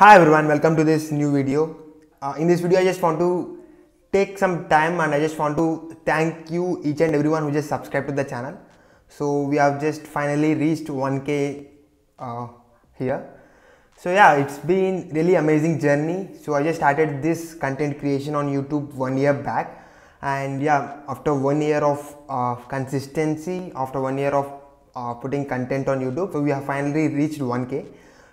Hi everyone, welcome to this new video. Uh, in this video, I just want to take some time and I just want to thank you each and everyone who just subscribed to the channel. So we have just finally reached 1k uh, here. So yeah, it's been really amazing journey. So I just started this content creation on YouTube one year back, and yeah, after one year of uh, consistency, after one year of uh, putting content on YouTube, so we have finally reached 1k.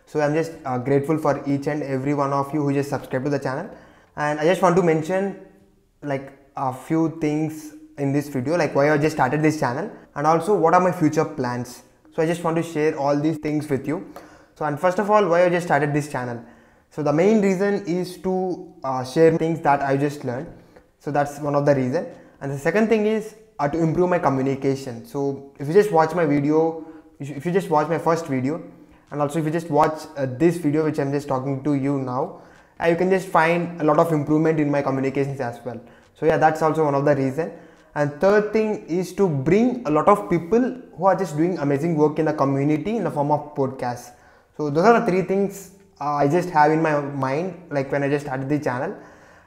So I'm just uh, grateful for each and every one of you who just subscribed to the channel, and I just want to mention like a few things in this video, like why I just started this channel, and also what are my future plans. So I just want to share all these things with you. So and first of all, why I just started this channel. So the main reason is to uh, share things that I just learned. So that's one of the reason. And the second thing is uh, to improve my communication. So if you just watch my video, if you just watch my first video, and also if you just watch uh, this video which I'm just talking to you now, uh, you can just find a lot of improvement in my communications as well. So yeah, that's also one of the reason. And third thing is to bring a lot of people who are just doing amazing work in the community in the form of podcasts. So those are the three things uh, I just have in my mind like when I just started the channel.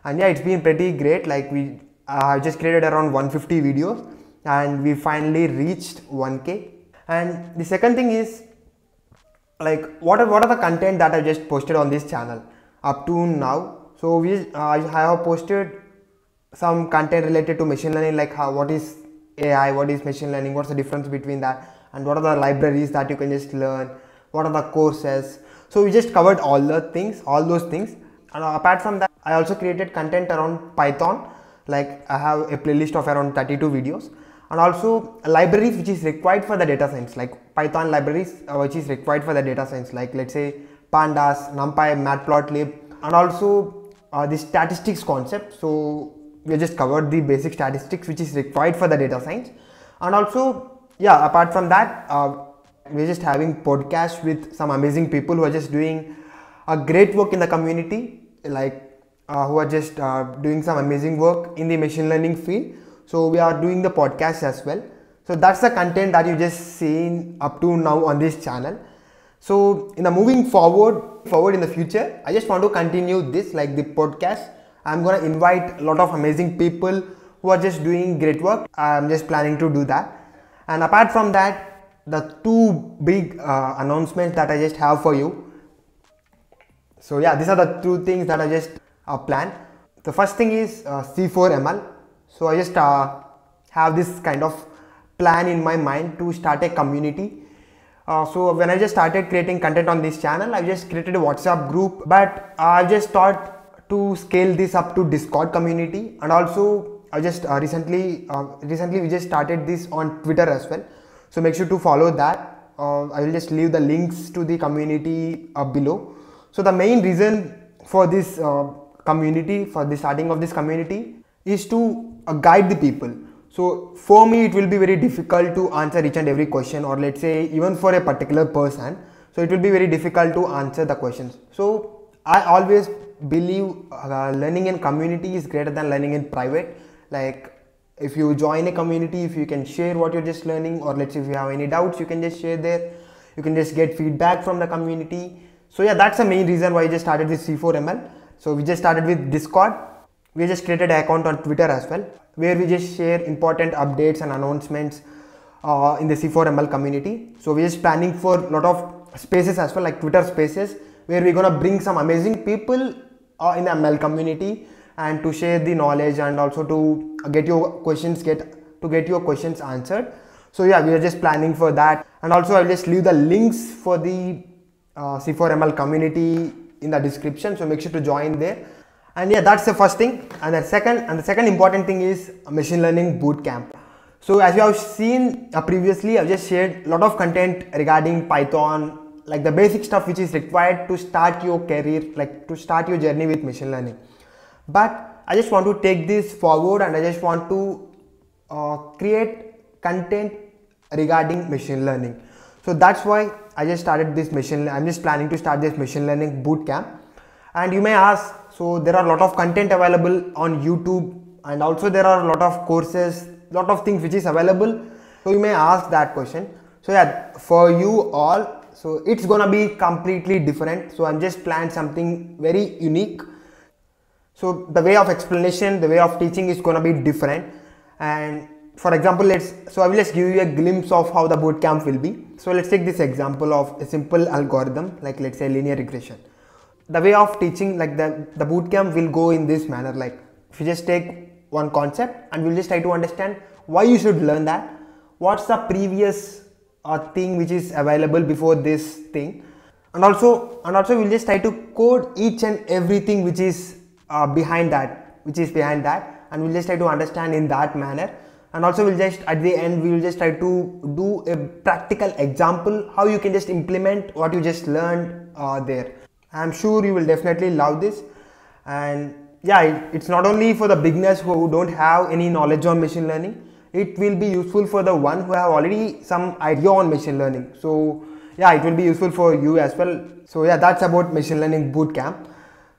And yeah, it's been pretty great. Like we uh, just created around 150 videos and we finally reached 1k. And the second thing is like what are what are the content that I just posted on this channel up to now. So we uh, I have posted some content related to machine learning like how what is AI, what is machine learning, what's the difference between that, and what are the libraries that you can just learn, what are the courses. So we just covered all the things, all those things. And apart from that, I also created content around Python. Like I have a playlist of around 32 videos and also libraries which is required for the data science like python libraries uh, which is required for the data science like let's say pandas numpy matplotlib and also uh, the statistics concept. So we just covered the basic statistics which is required for the data science. And also yeah apart from that uh, we're just having podcasts with some amazing people who are just doing a great work in the community like uh, who are just uh, doing some amazing work in the machine learning field. So we are doing the podcast as well so that's the content that you just seen up to now on this channel. So in the moving forward forward in the future i just want to continue this like the podcast. I'm gonna invite a lot of amazing people who are just doing great work. I'm just planning to do that. And apart from that the two big uh, announcements that i just have for you. So yeah these are the two things that i just uh, plan the first thing is uh, c4ml so i just uh, have this kind of plan in my mind to start a community. Uh, so when i just started creating content on this channel i just created a whatsapp group but i just thought to scale this up to discord community. And also i just uh, recently uh, recently we just started this on twitter as well. So make sure to follow that. Uh, i will just leave the links to the community up below. So the main reason for this community for the starting of this community is to uh, guide the people so for me it will be very difficult to answer each and every question or let's say even for a particular person. So it will be very difficult to answer the questions. So i always believe uh, learning in community is greater than learning in private. Like if you join a community if you can share what you're just learning or let's say if you have any doubts you can just share there. You can just get feedback from the community. So yeah that's the main reason why i just started this c4ml so we just started with discord we just created an account on twitter as well where we just share important updates and announcements uh, in the c4ml community. So we're just planning for a lot of spaces as well like twitter spaces where we're gonna bring some amazing people uh, in the ml community and to share the knowledge and also to get your questions get to get your questions answered. So yeah we are just planning for that. And also i'll just leave the links for the uh, c4ml community in the description so make sure to join there and yeah that's the first thing. And the second and the second important thing is machine learning bootcamp so as you have seen uh, previously i've just shared a lot of content regarding python like the basic stuff which is required to start your career like to start your journey with machine learning. But i just want to take this forward and i just want to uh, create content regarding machine learning. So that's why i just started this machine i'm just planning to start this machine learning bootcamp and you may ask so there are a lot of content available on youtube and also there are a lot of courses lot of things which is available. So you may ask that question. So yeah for you all so it's gonna be completely different. So i'm just planned something very unique. So the way of explanation the way of teaching is gonna be different. And for example let's so i will just give you a glimpse of how the bootcamp will be. So let's take this example of a simple algorithm like let's say linear regression the way of teaching like the the bootcamp will go in this manner. Like if you just take one concept and we'll just try to understand why you should learn that. What's the previous uh, thing which is available before this thing? And also and also we'll just try to code each and everything which is uh, behind that which is behind that. And we'll just try to understand in that manner. And also we'll just at the end we will just try to do a practical example how you can just implement what you just learned uh, there i'm sure you will definitely love this. And yeah it's not only for the beginners who don't have any knowledge on machine learning. It will be useful for the one who have already some idea on machine learning. So yeah it will be useful for you as well. So yeah that's about machine learning bootcamp.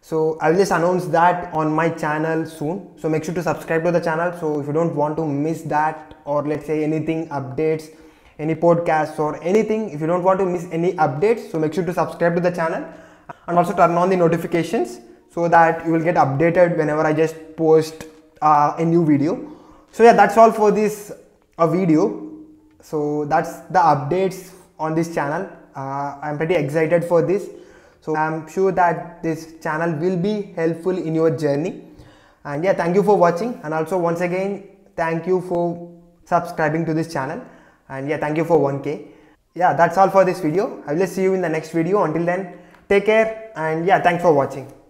So i'll just announce that on my channel soon. So make sure to subscribe to the channel. So if you don't want to miss that or let's say anything updates any podcasts or anything if you don't want to miss any updates so make sure to subscribe to the channel and also turn on the notifications so that you will get updated whenever I just post uh, a new video. So yeah, that's all for this uh, video. So that's the updates on this channel. Uh, I'm pretty excited for this. So I'm sure that this channel will be helpful in your journey. And yeah, thank you for watching. And also once again, thank you for subscribing to this channel. And yeah, thank you for 1k. Yeah, that's all for this video. I will see you in the next video. Until then, take care and yeah, thanks for watching.